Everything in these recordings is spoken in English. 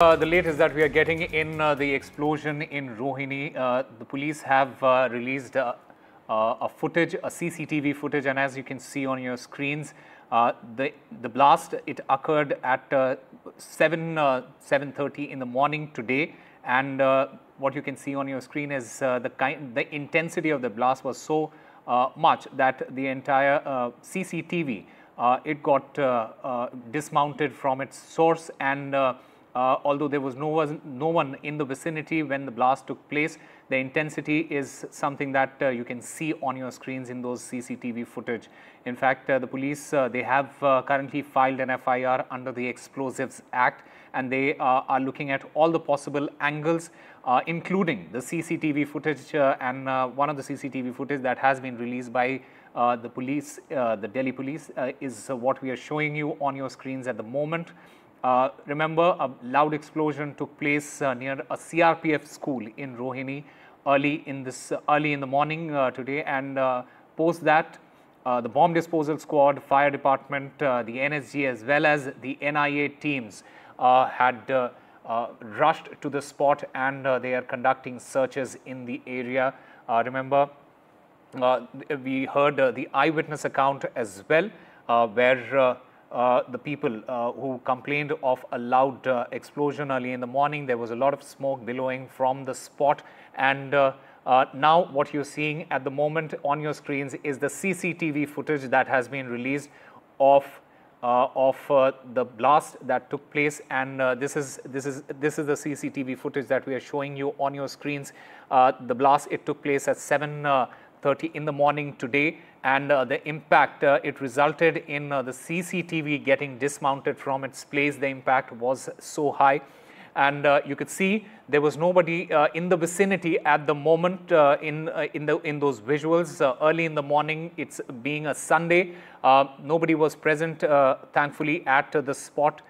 Uh, the latest that we are getting in uh, the explosion in Rohini, uh, the police have uh, released uh, uh, a footage, a CCTV footage, and as you can see on your screens, the the blast it occurred at uh, 7 7:30 in the morning today, and what you can see on your screen is the kind the intensity of the blast was so much that the entire CCTV it got dismounted from its source and. Uh, although there was no one, no one in the vicinity when the blast took place, the intensity is something that uh, you can see on your screens in those CCTV footage. In fact, uh, the police uh, they have uh, currently filed an FIR under the Explosives Act, and they uh, are looking at all the possible angles, including the CCTV footage and one of the CCTV footage that has been released by the police, the Delhi police, is what we are showing you on your screens at the moment. Uh, remember, a loud explosion took place uh, near a CRPF school in Rohini early in this uh, early in the morning uh, today, and uh, post that, uh, the bomb disposal squad, fire department, uh, the NSG, as well as the NIA teams uh, had rushed to the spot, and they are conducting searches in the area. Remember, we heard the eyewitness account as well, where uh, the people uh, who complained of a loud uh, explosion early in the morning. There was a lot of smoke billowing from the spot, and uh, uh, now what you're seeing at the moment on your screens is the CCTV footage that has been released of of the blast that took place, and this is this is this is the CCTV footage that we are showing you on your screens. The blast it took place at 7:30 in the morning today, and uh, the impact uh, it resulted in uh, the CCTV getting dismounted from its place. The impact was so high. And uh, you could see there was nobody uh, in the vicinity at the moment uh, in in the in those visuals. Early in the morning it's being a sunday. Nobody was present thankfully at the spot.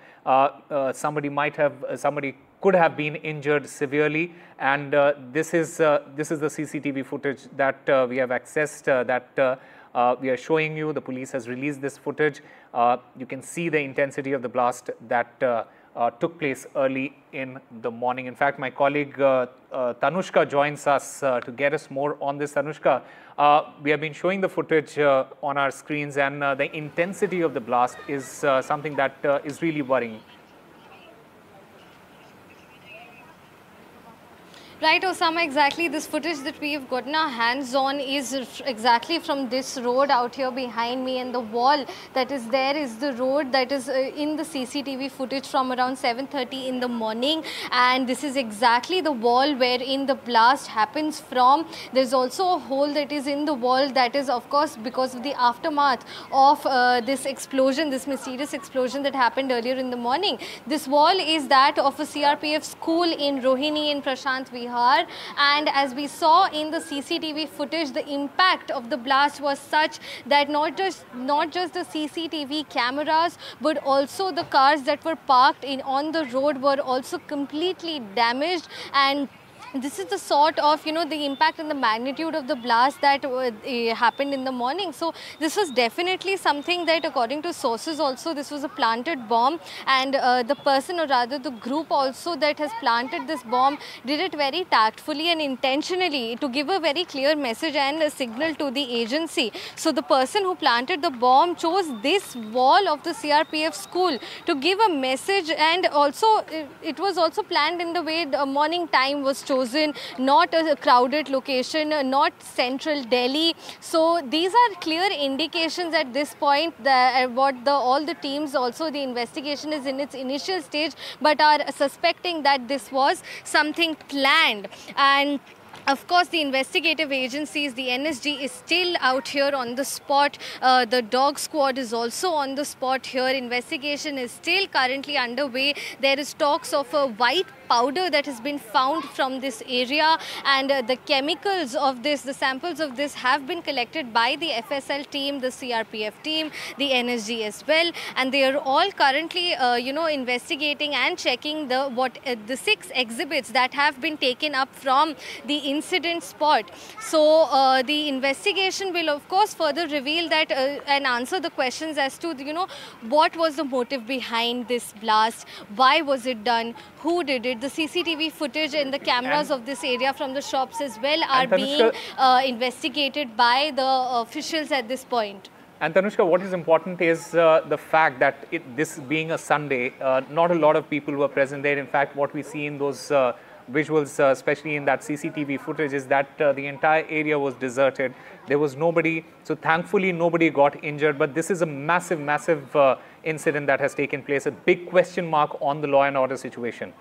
Somebody might have somebody could have been injured severely and uh, this is uh, this is the cctv footage that uh, we have accessed uh, that uh, uh, we are showing you the police has released this footage you can see the intensity of the blast that took place early in the morning. In fact, my colleague Tanushka joins us to get us more on this. Tanushka, we have been showing the footage on our screens, and the intensity of the blast is something that is really worrying. Right, Osama, exactly. This footage that we've gotten our hands on is exactly from this road out here behind me, and the wall that is there is the road that is uh, in the CCTV footage from around 7:30 in the morning, and this is exactly the wall wherein the blast happens from. There's also a hole that is in the wall that is, of course, because of the aftermath of uh, this explosion, this mysterious explosion that happened earlier in the morning. This wall is that of a CRPF school in Rohini in Prashant Vihar, and as we saw in the CCTV footage, the impact of the blast was such that not just not just the CCTV cameras, but also the cars that were parked in on the road were also completely damaged and this is the sort of you know the impact and the magnitude of the blast that uh, eh, happened in the morning. So this was definitely something that according to sources also this was a planted bomb. And uh, the person or rather the group also that has planted this bomb did it very tactfully and intentionally to give a very clear message and a signal to the agency. So the person who planted the bomb chose this wall of the crpf school to give a message. And also uh, it was also planned in the way the morning time was chosen not a crowded location uh, not central delhi. So these are clear indications at this point that uh, what the all the teams also the investigation is in its initial stage but are suspecting that this was something planned. And of course, the investigative agencies, the NSG is still out here on the spot. Uh, the dog squad is also on the spot here. Investigation is still currently underway. There is talks of a white powder that has been found from this area and uh, the chemicals of this, the samples of this have been collected by the FSL team, the CRPF team, the NSG as well and they are all currently, uh, you know, investigating and checking the what uh, the six exhibits that have been taken up from the incident spot. So uh, the investigation will of course further reveal that uh, and answer the questions as to you know what was the motive behind this blast, why was it done, who did it. The CCTV footage and the cameras And- of this area from the shops as well are being uh, investigated by the officials at this point. And Tanushka, what is important is uh, the fact that it, this being a Sunday, uh, not a lot of people were present there. In fact, what we see in those uh, visuals, uh, especially in that CCTV footage, is that uh, the entire area was deserted. There was nobody. So thankfully, nobody got injured. But this is a massive, massive uh, incident that has taken place. A big question mark on the law and order situation.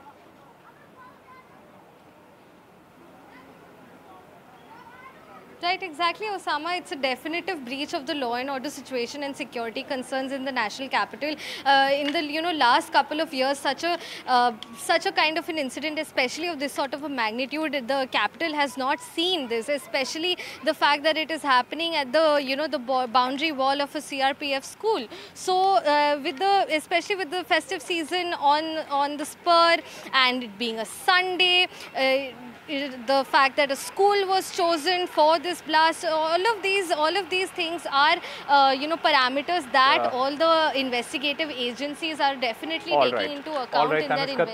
Right, exactly, Osama. It's a definitive breach of the law and order situation and security concerns in the national capital. Uh, in the you know last couple of years, such a uh, such a kind of an incident, especially of this sort of a magnitude, the capital has not seen this. Especially the fact that it is happening at the you know the boundary wall of a CRPF school. So uh, with the especially with the festive season on on the spur and it being a Sunday. The fact that a school was chosen for this blast all of these all of these things are uh, you know parameters that Yeah. all the investigative agencies are definitely All taking right. into account right, in their Tanushka,